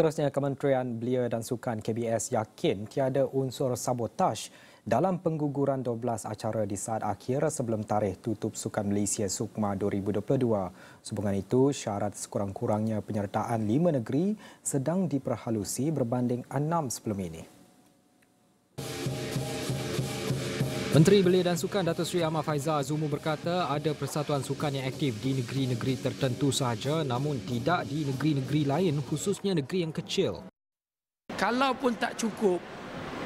Seterusnya, Kementerian Belia dan Sukan KBS yakin tiada unsur sabotaj dalam pengguguran 12 acara di saat akhir sebelum tarikh tutup Sukan Malaysia Sukma 2022. Sehubungan itu, syarat sekurang-kurangnya penyertaan lima negeri sedang diperhalusi berbanding enam sebelum ini. Menteri Belia dan Sukan Datuk Seri Ahmad Faizal Azumu berkata ada persatuan sukan yang aktif di negeri-negeri tertentu sahaja namun tidak di negeri-negeri lain khususnya negeri yang kecil. Kalaupun tak cukup,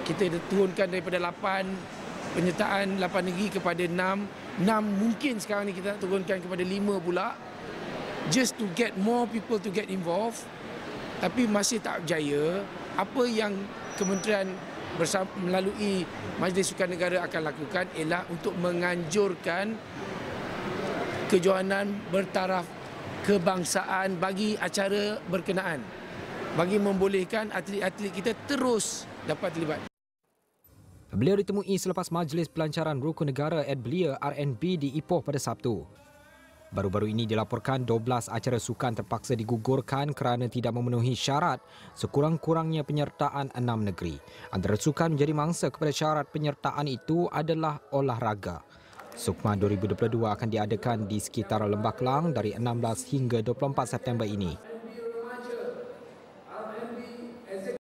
kita turunkan daripada 8 penyertaan 8 negeri kepada 6. 6 mungkin sekarang ni kita nak turunkan kepada 5 pula just to get more people to get involved. Tapi masih tak berjaya. Apa yang kementerian bersama, melalui Majlis Sukan Negara akan lakukan ialah untuk menganjurkan kejohanan bertaraf kebangsaan bagi acara berkenaan bagi membolehkan atlet-atlet kita terus dapat terlibat. Beliau ditemui selepas Majlis Pelancaran Rukun Negara at Belia RNB di Ipoh pada Sabtu. Baru-baru ini dilaporkan 12 acara sukan terpaksa digugurkan kerana tidak memenuhi syarat sekurang-kurangnya penyertaan enam negeri. Antara sukan menjadi mangsa kepada syarat penyertaan itu adalah olahraga. Sukma 2022 akan diadakan di sekitar Lembah Kelang dari 16 hingga 24 September ini.